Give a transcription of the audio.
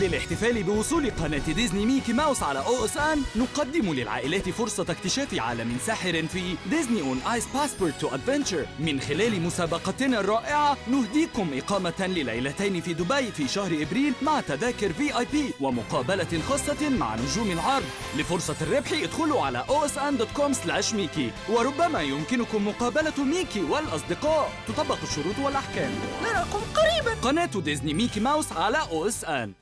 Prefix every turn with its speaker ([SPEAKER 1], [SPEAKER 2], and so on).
[SPEAKER 1] للاحتفال بوصول قناة ديزني ميكي ماوس على OSN نقدم للعائلات فرصة اكتشاف عالم ساحر في Disney On Ice Passport to Adventure. من خلال مسابقتنا الرائعة نهديكم إقامة لليلتين في دبي في شهر إبريل مع تذاكر VIP ومقابلة خاصة مع نجوم العرض. لفرصة الربح ادخلوا على osn.com ميكي. وربما يمكنكم مقابلة ميكي والأصدقاء. تطبق الشروط والأحكام.
[SPEAKER 2] نراكم قريبا.
[SPEAKER 1] قناة ديزني ميكي ماوس على أو إس آن.